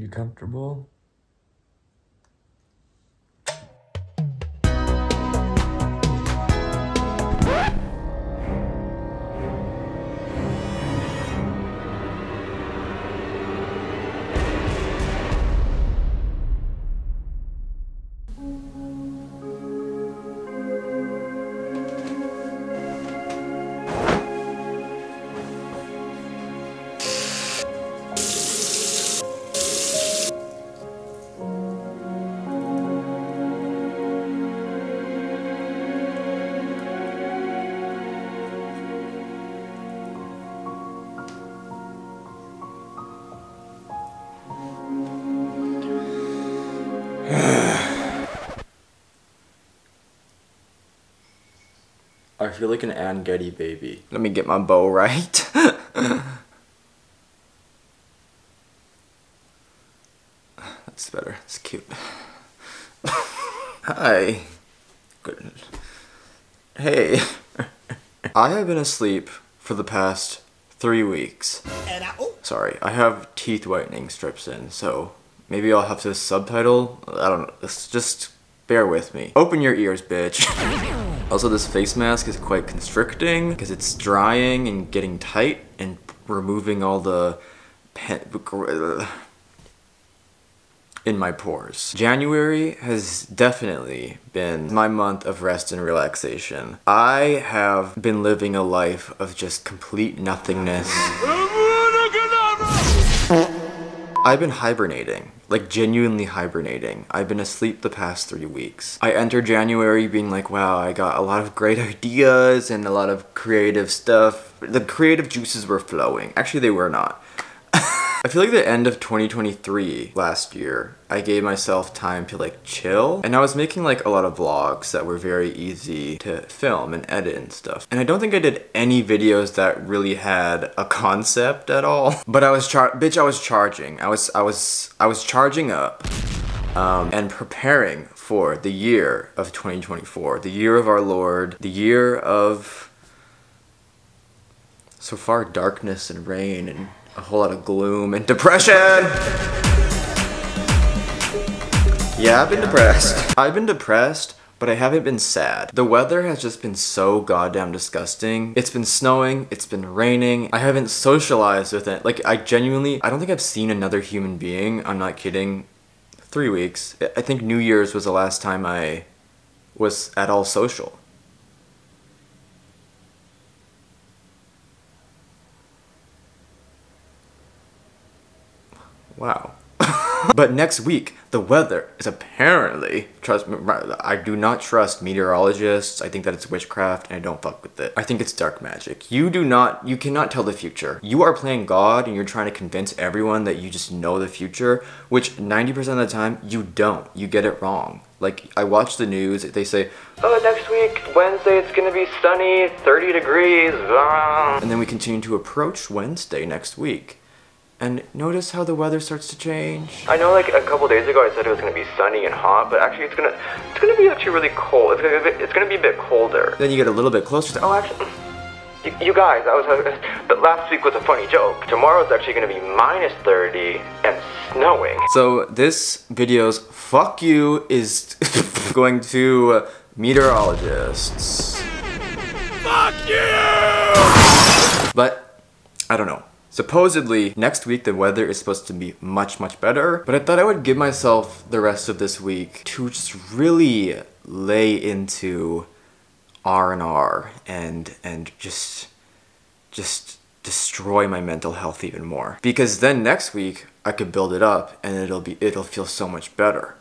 You comfortable? I feel like an Anne Geddes baby. Let me get my bow right. That's better. It's cute. Hi. Good. Hey. I have been asleep for the past three weeks. Oh. Sorry, I have teeth whitening strips in, so maybe I'll have to subtitle. I don't know. Just bear with me. Open your ears, bitch. Also, this face mask is quite constricting because it's drying and getting tight and removing all the in my pores. January has definitely been my month of rest and relaxation. I have been living a life of just complete nothingness. I've been hibernating, like genuinely hibernating. I've been asleep the past three weeks. I entered January being like, wow, I got a lot of great ideas and a lot of creative stuff. The creative juices were flowing. Actually, they were not. I feel like the end of 2023 last year, I gave myself time to like chill and I was making like a lot of vlogs that were very easy to film and edit and stuff. And I don't think I did any videos that really had a concept at all. But I was char- bitch, I was charging. I was I was I was charging up um, and preparing for the year of 2024, the year of our Lord, the year of so far darkness and rain and a whole lot of gloom and depression. Yeah, I've been depressed. I've been depressed, but I haven't been sad. The weather has just been so goddamn disgusting. It's been snowing, it's been raining. I haven't socialized with it. Like, I genuinely, I don't think I've seen another human being, I'm not kidding, three weeks. I think New Year's was the last time I was at all social. Wow. But next week, the weather is apparently, trust me, I do not trust meteorologists. I think that it's witchcraft and I don't fuck with it. I think it's dark magic. You do not, you cannot tell the future. You are playing God and you're trying to convince everyone that you just know the future, which 90% of the time, you don't. You get it wrong. Like, I watch the news, they say, oh, next week, Wednesday, it's gonna be sunny, 30 degrees, and then we continue to approach Wednesday next week and notice how the weather starts to change. I know like a couple days ago I said it was gonna be sunny and hot, but actually it's gonna it's gonna be actually really cold. It's gonna be, it's gonna be a bit colder. Then you get a little bit closer to, oh actually, you, you guys, I was, uh, but last week was a funny joke. Tomorrow's actually gonna be minus 30 and snowing. So this video's fuck you is going to meteorologists. Fuck you! But, I don't know. Supposedly, next week the weather is supposed to be much, much better, but I thought I would give myself the rest of this week to just really lay into R&R and and just just destroy my mental health even more. Because then next week I could build it up and it'll be it'll feel so much better.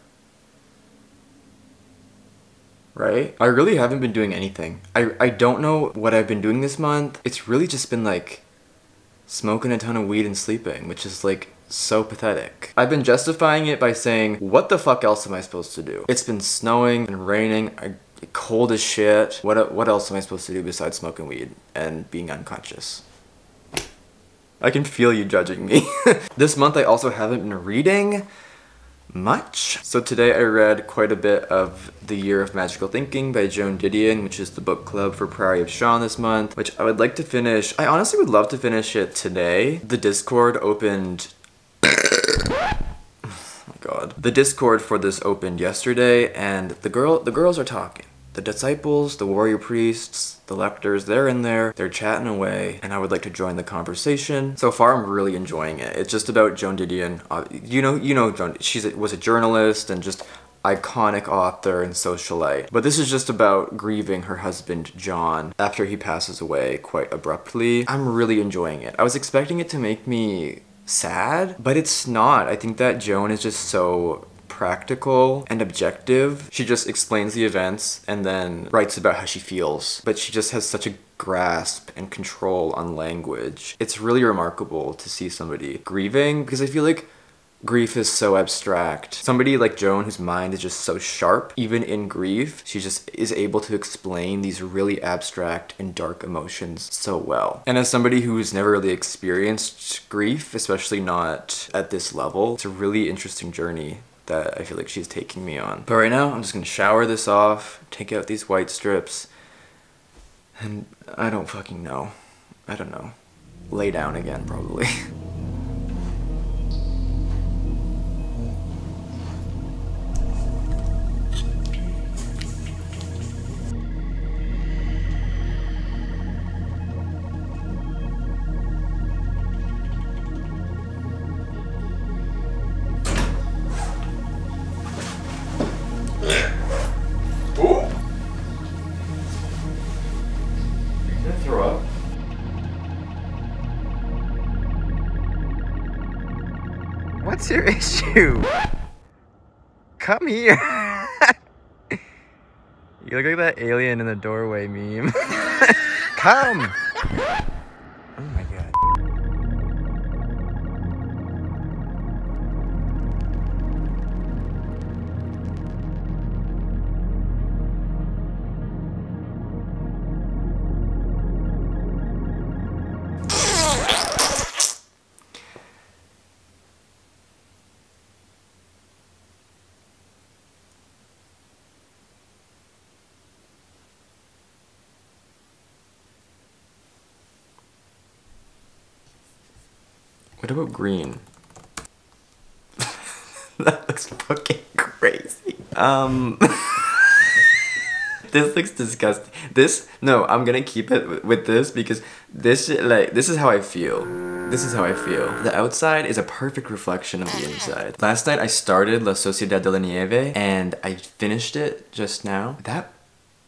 Right? I really haven't been doing anything. I I don't know what I've been doing this month. It's really just been like smoking a ton of weed and sleeping, which is like so pathetic. I've been justifying it by saying, what the fuck else am I supposed to do? It's been snowing and raining, I, cold as shit. What, what else am I supposed to do besides smoking weed and being unconscious? I can feel you judging me. this month I also haven't been reading much. So today I read quite a bit of The Year of Magical Thinking by Joan Didion, which is the book club for Priory of Shawn this month, which I would like to finish. I honestly would love to finish it today. The Discord opened oh god. The Discord for this opened yesterday, and the girl the girls are talking. The disciples, the warrior priests, the lectors, they're in there, they're chatting away, and I would like to join the conversation. So far, I'm really enjoying it. It's just about Joan Didion. Uh, you know, you know, Joan. She was a journalist and just iconic author and socialite. But this is just about grieving her husband, John, after he passes away quite abruptly. I'm really enjoying it. I was expecting it to make me sad, but it's not. I think that Joan is just so practical and objective. She just explains the events and then writes about how she feels, but she just has such a grasp and control on language. It's really remarkable to see somebody grieving because I feel like grief is so abstract. Somebody like Joan, whose mind is just so sharp, even in grief, she just is able to explain these really abstract and dark emotions so well. And as somebody who's never really experienced grief, especially not at this level, it's a really interesting journey that I feel like she's taking me on. But right now, I'm just gonna shower this off, take out these white strips, and I don't fucking know. I don't know. Lay down again, probably. What's your issue? Come here. you look like that alien in the doorway meme. Come. What about green? that looks fucking crazy. Um. this looks disgusting. This no, I'm gonna keep it with- this because this like this is how I feel. This is how I feel. The outside is a perfect reflection of the inside. Last night I started La Sociedad de la Nieve and I finished it just now. That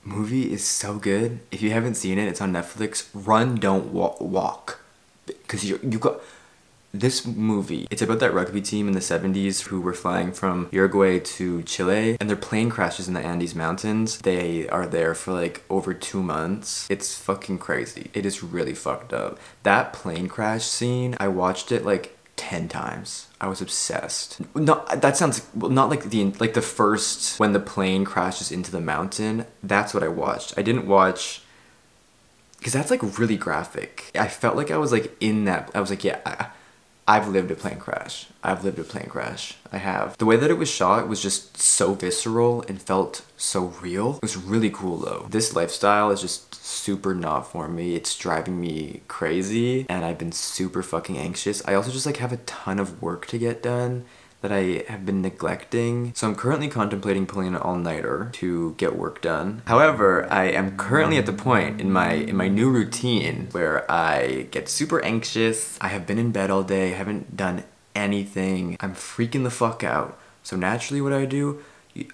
movie is so good. If you haven't seen it, it's on Netflix. Run, don't wa- walk, because you you got this movie, it's about that rugby team in the 70s who were flying from Uruguay to Chile and their plane crashes in the Andes Mountains. They are there for like over two months. It's fucking crazy. It is really fucked up. That plane crash scene, I watched it like 10 times. I was obsessed. No, that sounds well, not like the like the first when the plane crashes into the mountain. That's what I watched. I didn't watch because that's like really graphic. I felt like I was like in that. I was like, yeah, I, I've lived a plane crash. I've lived a plane crash. I have. The way that it was shot was just so visceral and felt so real. It was really cool though. This lifestyle is just super not for me. It's driving me crazy and I've been super fucking anxious. I also just like have a ton of work to get done that I have been neglecting. So I'm currently contemplating pulling an all-nighter to get work done. However, I am currently at the point in my in my new routine where I get super anxious. I have been in bed all day, haven't done anything. I'm freaking the fuck out. So naturally what I do,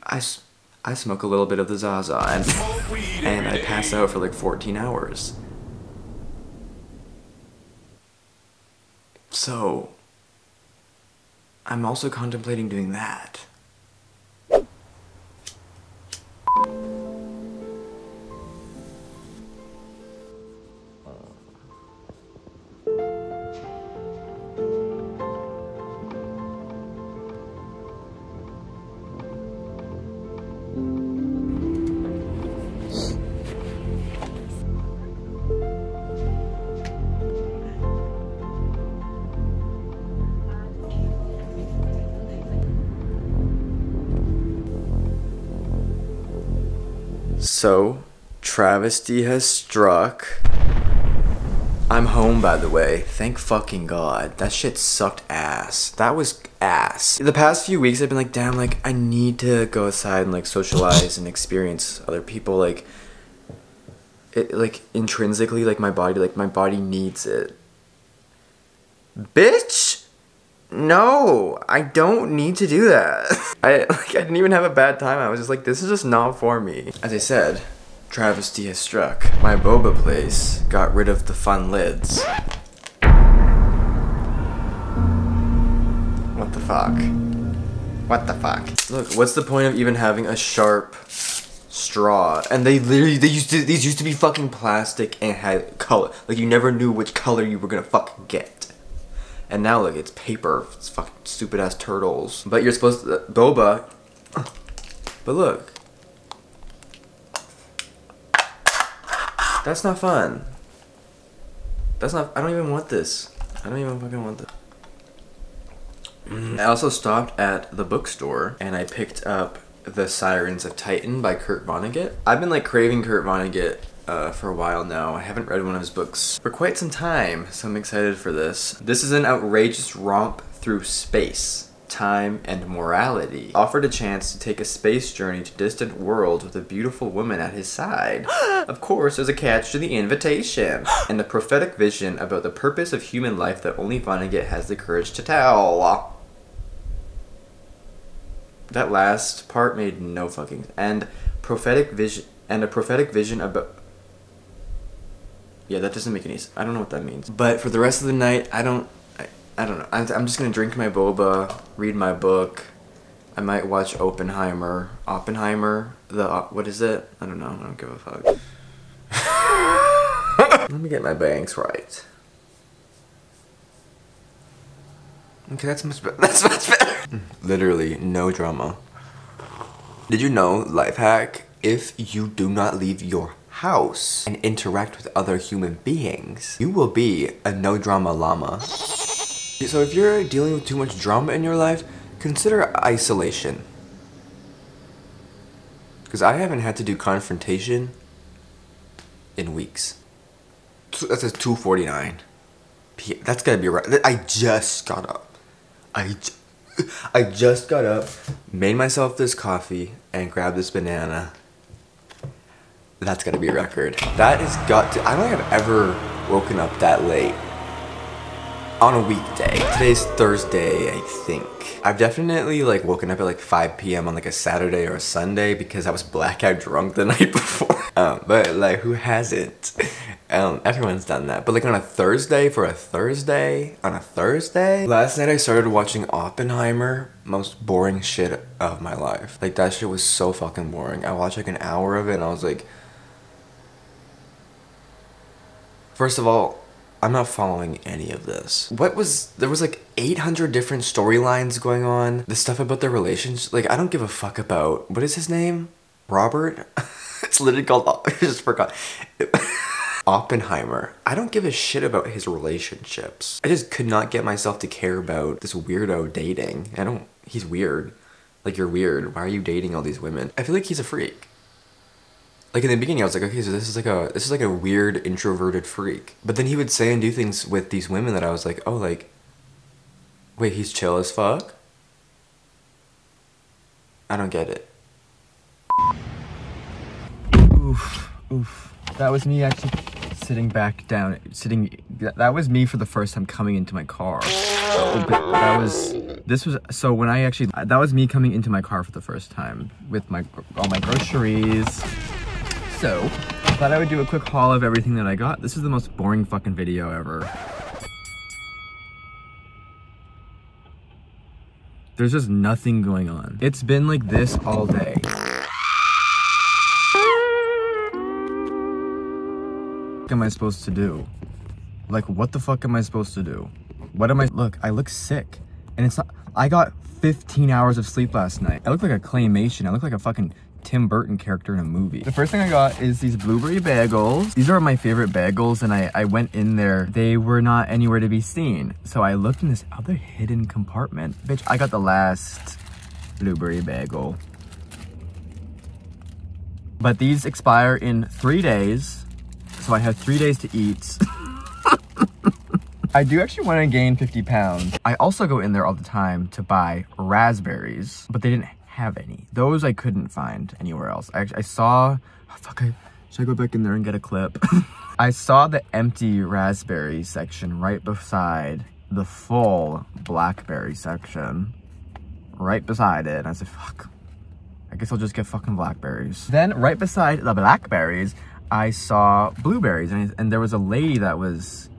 I I smoke a little bit of the Zaza and, and I pass out for like 14 hours. So, I'm also contemplating doing that. So, travesty has struck. I'm home, by the way. Thank fucking God. That shit sucked ass. That was ass. The past few weeks, I've been like, damn, like, I need to go outside and, like, socialize and experience other people. Like, it, like, intrinsically, like, my body, like, my body needs it. Bitch! No, I don't need to do that. I, like, I didn't even have a bad time. I was just like, this is just not for me. As I said, travesty has struck. My boba place got rid of the fun lids. What the fuck? What the fuck? Look, what's the point of even having a sharp straw? And they literally, they used to, these used to be fucking plastic and had color. Like you never knew which color you were gonna fucking get. And now look, it's paper. It's fucking stupid ass turtles. But you're supposed to, boba. But look, That's not fun. That's not, I don't even want this. I don't even fucking want this. I also stopped at the bookstore and I picked up The Sirens of Titan by Kurt Vonnegut. I've been like craving Kurt Vonnegut uh, for a while now. I haven't read one of his books for quite some time, so I'm excited for this. This is an outrageous romp through space time, and morality. Offered a chance to take a space journey to distant worlds with a beautiful woman at his side. of course, there's a catch to the invitation, and the prophetic vision about the purpose of human life that only Vonnegut has the courage to tell. That last part made no fucking and prophetic vision and a prophetic vision about yeah, that doesn't make any sense. I don't know what that means. But for the rest of the night, I don't I I don't know. I'm, I'm just gonna drink my boba, read my book. I might watch Oppenheimer. Oppenheimer. The uh, what is it? I don't know. I don't give a fuck. Let me get my bangs right. Okay, that's much better. That's much better. Literally, no drama. Did you know, life hack? If you do not leave your house and interact with other human beings, you will be a no drama llama. So if you're dealing with too much drama in your life, consider isolation. Because I haven't had to do confrontation in weeks. That says 249. That's gotta be right. I just got up. I, I just got up, made myself this coffee, and grabbed this banana. That's gotta be a record. That has got to, I don't think I've ever woken up that late on a weekday. Today's Thursday, I think. I've definitely like woken up at like 5 p.m. on like a Saturday or a Sunday because I was blackout drunk the night before. Um, but like who hasn't? Um, everyone's done that. But like on a Thursday for a Thursday, on a Thursday? Last night I started watching Oppenheimer. Most boring shit of my life. Like that shit was so fucking boring. I watched like an hour of it and I was like, First of all, I'm not following any of this. What was, there was like 800 different storylines going on. The stuff about their relations, like I don't give a fuck about, what is his name? Robert? it's literally called, I just forgot. Oppenheimer. I don't give a shit about his relationships. I just could not get myself to care about this weirdo dating. I don't, he's weird. Like you're weird. Why are you dating all these women? I feel like he's a freak like in the beginning I was like, okay, so this is like a this is like a weird introverted freak. But then he would say and do things with these women that I was like, oh like wait, he's chill as fuck? I don't get it. Oof, oof. That was me actually sitting back down, sitting, that was me for the first time coming into my car. Oh, that was, this was, so when I actually, that was me coming into my car for the first time with my, all my groceries, so, I thought I would do a quick haul of everything that I got. This is the most boring fucking video ever. There's just nothing going on. It's been like this all day. What am I supposed to do? Like, what the fuck am I supposed to do? What am I, look, I look sick. And it's not, I got 15 hours of sleep last night. I look like a claymation. I look like a fucking Tim Burton character in a movie. The first thing I got is these blueberry bagels. These are my favorite bagels and I, I went in there. They were not anywhere to be seen. So I looked in this other hidden compartment. Bitch, I got the last blueberry bagel. But these expire in three days. So I have three days to eat. I do actually want to gain 50 pounds. I also go in there all the time to buy raspberries, but they didn't have any. Those I couldn't find anywhere else. I, I saw, oh, fuck, I, should I go back in there and get a clip? I saw the empty raspberry section right beside the full blackberry section. Right beside it. And I said, fuck. I guess I'll just get fucking blackberries. Then right beside the blackberries, I saw blueberries and, and there was a lady that was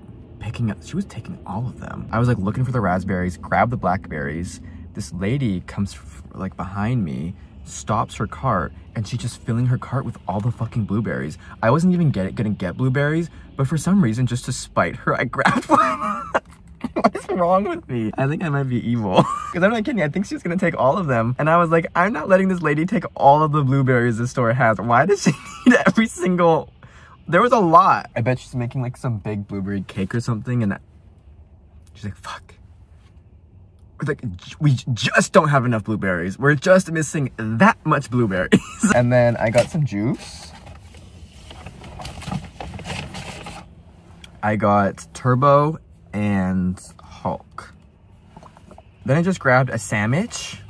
picking up, she was taking all of them. I was like looking for the raspberries, grabbed the blackberries. This lady comes like behind me, stops her cart, and she's just filling her cart with all the fucking blueberries. I wasn't even get gonna get blueberries, but for some reason, just to spite her, I grabbed one. what is wrong with me? I think I might be evil. Because I'm not kidding, I think she's gonna take all of them. And I was like, I'm not letting this lady take all of the blueberries this store has. Why does she need every single... There was a lot. I bet she's making like some big blueberry cake or something and she's like, fuck. Like, we just don't have enough blueberries. We're just missing that much blueberries. and then I got some juice. I got Turbo and Hulk. Then I just grabbed a sandwich.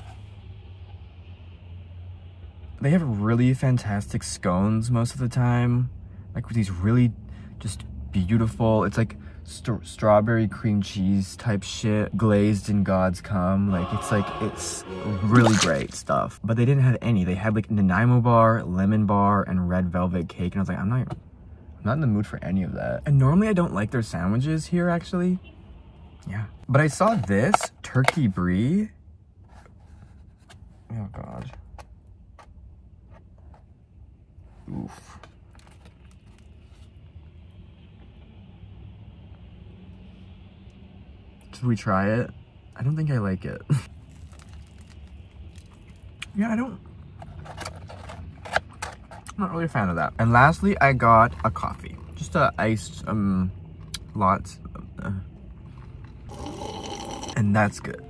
They have really fantastic scones most of the time. Like with these really just beautiful, it's like st strawberry cream cheese type shit glazed in God's come. Like it's like, it's really great stuff. But they didn't have any. They had like Nanaimo bar, lemon bar, and red velvet cake. And I was like, I'm not, I'm not in the mood for any of that. And normally I don't like their sandwiches here actually. Yeah. But I saw this turkey brie. Oh God. Oof. Should we try it? I don't think I like it. yeah, I don't... I'm not really a fan of that. And lastly, I got a coffee. Just a iced, um, lots. Uh, and that's good.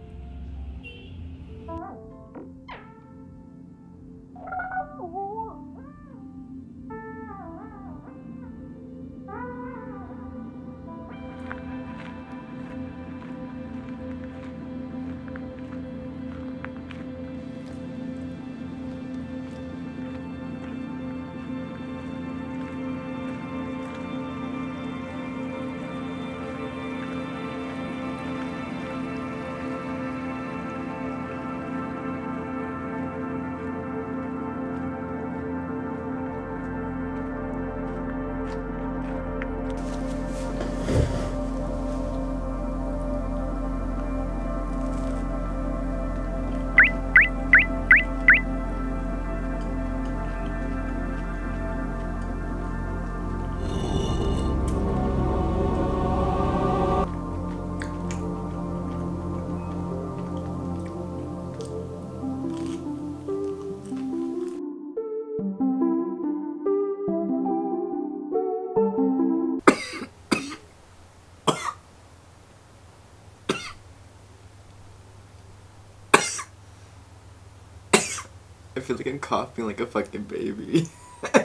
Feel like I'm coughing like a fucking baby.